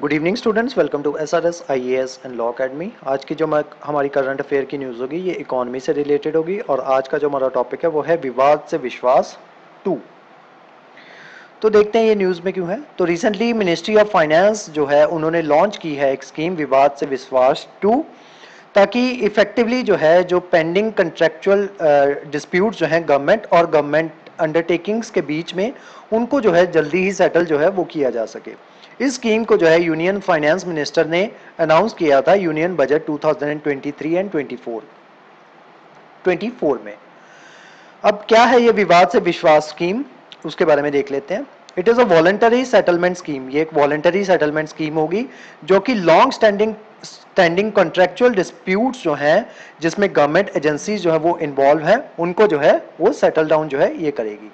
Good evening students welcome to S R S I A S and law academy आज की जो हमारी current affair की news होगी, ये इकोनॉमी से रिलेटेड होगी और आज का जो हमारा टॉपिक है, वो है विवाद से विश्वास टू। तो देखते हैं ये न्यूज़ में क्यों है। तो रिसेंटली मिनिस्ट्री ऑफ़ फाइनेंस जो है, उन्होंने लॉन्च की है एक स्कीम विवाद से विश्वास टू, ताकि इफेक्टिवली जो है, जो पेंडिंग कंट्रेक्चुअल डिस्प्यूट जो हैं गवर्नमेंट और गवर्नमेंट अंडरटेकिंग्स के बीच में, उनको जो है जल्दी ही सेटल जो है, वो किया जा सके। इस स्कीम को जो है यूनियन फाइनेंस मिनिस्टर ने अनाउंस किया था यूनियन बजट 2023 एंड 24 24 में। अब क्या है ये विवाद से विश्वास स्कीम? उसके बारे में देख लेते हैं। It is a voluntary settlement scheme ये एक वॉलेंटरी सेटलमेंट स्कीम होगी, जो कि long standing standing contractual disputes जो हैं, जिसमें गवर्नमेंट एजेंसीज जो है वो इन्वॉल्व हैं, उनको जो है वो सेटल डाउन जो है ये करेगी।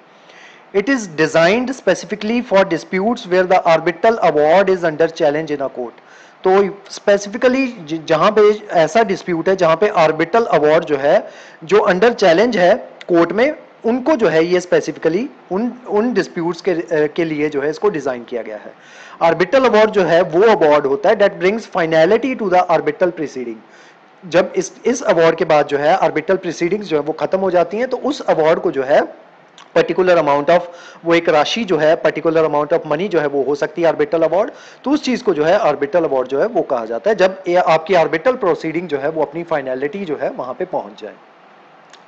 It is designed specifically for disputes where the arbitral award is under challenge in a court. तो स्पेसिफिकली जहाँ पे ऐसा डिस्प्यूट है, जहाँ पे आर्बिटल अवार्ड जो है, जो अंडर चैलेंज है कोर्ट में, उनको जो है ये स्पेसिफिकली उन उन डिस्प्यूट्स के के लिए जो है इसको डिज़ाइन किया गया है आर्बिटल अवार्ड जो है, वो अवार्ड होता है that brings finality to the arbitral proceeding जब इस इस अवार्ड के बाद जो है आर्बिटल प्रिसीडिंग्स जो है, वो खत्म हो जाती हैं तो उस अवार्ड को जो है पर्टिकुलर अमाउंट ऑफ़ वो एक राशि जो है पर्टिकुलर अमाउंट ऑफ़ मनी जो है, वो हो सकती है ऑर्बिटल अवार्ड तो उस चीज़ को जो है ऑर्बिटल अवार्ड जो है, वो कहा जाता है। जब आपकी आर्बिटल प्रोसीडिंग जो है, वो अपनी फाइनेलिटी जो है, वहाँ पे पहुँच जाए।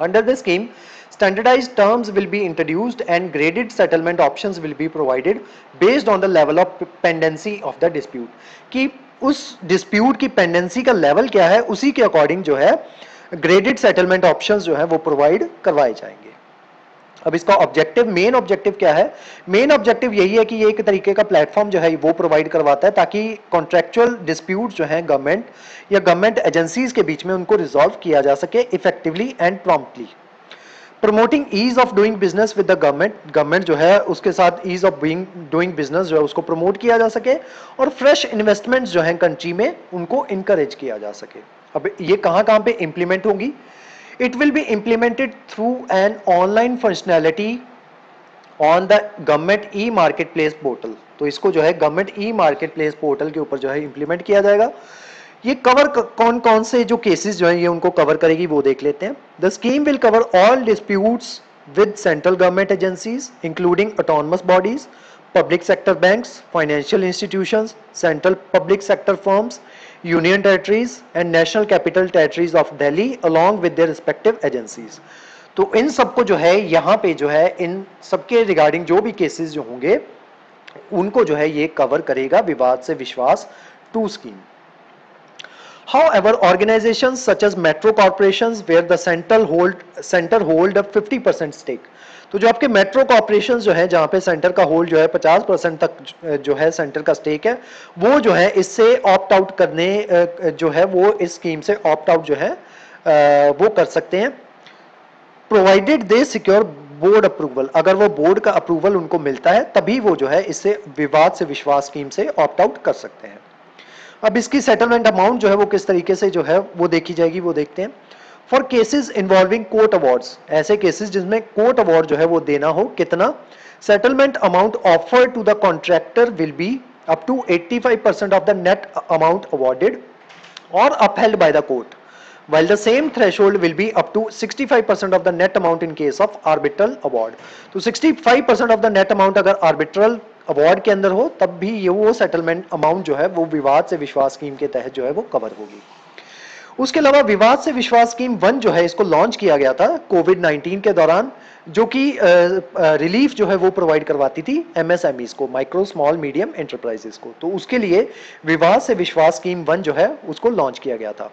Under the scheme standardised terms will be introduced and graded settlement option will be provided based on the level of pendency of the dispute कि उस डिस्प्यूट की पेंडेंसी का लेवल क्या है, उसी के अकॉर्डिंग जो है ग्रेडेड सेटलमेंट ऑप्शन जो है, वो प्रोवाइड करवाए जाएँगे। अब इसका ऑब्जेक्टिव मेन ऑब्जेक्टिव क्या है? मेन ऑब्जेक्टिव यही है कि ये एक तरीके का प्लेटफॉर्म जो है, वो प्रोवाइड करवाता है ताकि कॉन्ट्रेक्चुअल डिस्प्यूट जो है गवर्नमेंट या गवर्नमेंट एजेंसीज के बीच में उनको रिजॉल्व किया जा सके effectively and promptly promoting ease of doing business with the government government जो है, उसके साथ ईज ऑफ़ डूइंग बिज़नेस जो है, उसको प्रमोट किया जा सके और फ्रेश इन्वेस्टमेंट्स जो है कंट्री में, उनको इंकरेज किया जा सके. अब ये कहाँ कहाँ पे इंप्लीमेंट होंगी? It will be implemented through an online functionality on the government e marketplace portal. तो इसको जो है government e marketplace portal के ऊपर जो है इंप्लीमेंट किया जाएगा ये कवर कौन कौन से जो केसेस जो है ये उनको कवर करेगी वो देख लेते हैं the scheme will cover all disputes with central government agencies including autonomous bodies public sector banks financial institutions central public sector firms union territories and national capital territories of Delhi along with their respective agencies. तो इन सबको जो है यहाँ पे जो है इन सबके regarding जो भी केसेस जो होंगे उनको जो है ये कवर करेगा Vivad se Vishwas two scheme However, organizations such as metro corporations where the central hold center hold a 50% stake. तो जो आपके मेट्रो कॉपरेशन जो है जहाँ पे सेंटर का होल्ड जो है 50 परसेंट तक जो है सेंटर का स्टेक है वो जो है इससे ऑप्ट आउट करने जो है वो इस स्कीम से ऑप्ट आउट जो है वो कर सकते हैं। Provided they secure board approval अगर वो बोर्ड का अप्रूवल उनको मिलता है तभी वो जो है इससे विवाद से विश्वास स्कीम से ऑप्ट आउट कर सकते हैं। अब इसकी सेटलमेंट अमाउंट जो है वो किस तरीके से जो है वो देखी जाएगी, वो देखते हैं। For cases involving court award ऐसे केसेस जिसमें कोर्ट अवार्ड जो है वो देना हो, कितना? Settlement amount offer to the contractor will be up to 85 percent of the net amount awarded और upheld by the court while the same threshold will be up to 65% of the net amount in case of arbitral award. तो 65% of the net amount अगर arbitral award के अंदर हो, तब भी ये वो settlement amount जो है, वो विवाद से विश्वास स्कीम के तहत जो है, वो कवर होगी। उसके अलावा विवाद से विश्वास स्कीम वन जो है, इसको लॉन्च किया गया था कोविड 19 के दौरान, जो कि रिलीफ जो है, वो प्रोवाइड करवाती थी एमएसएमईज को माइक्रो स्मॉल मीडियम एंटरप्राइजेस को। तो उसके लिए विवाद से विश्वास स्कीम वन जो है, उसको लॉन्च किया गया था।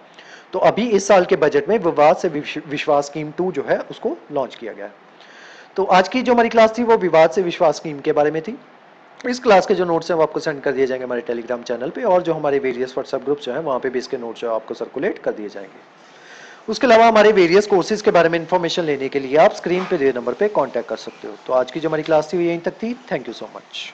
तो अभी इस साल के बजट में विवाद से विश्वास स्कीम टू जो है, उसको लॉन्च किया गया तो आज की जो हमारी क्लास थी, वो विवाद से विश्वास स्कीम के बारे में थी। इस क्लास के जो नोट्स हैं, वो आपको सेंड कर दिए जाएँगे हमारे टेलीग्राम चैनल पे, और जो हमारे वेरियस व्हाट्सएप ग्रुप जो है, वहाँ पे भी इसके नोट्स जो है, आपको सर्कुलेट कर दिए जाएँगे। उसके अलावा हमारे वेरियस कोर्सेज के बारे में इन्फॉर्मेशन लेने के लिए आप स्क्रीन पे दिए नंबर पे कांटेक्ट कर सकते हो। तो आज की जो हमारी क्लास थी, वो यहीं तक थी। Thank you so much